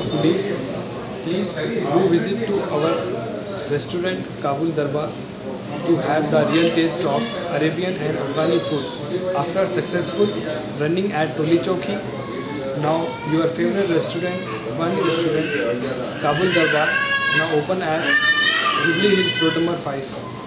of foodies, please do visit to our restaurant Kabul Darbar to have the real taste of Arabian and Afghani food. After successful running at Toli Chowki, now your favorite restaurant, Afghani restaurant, Kabul Darbar, now open at Jubilee Hills Road number 5.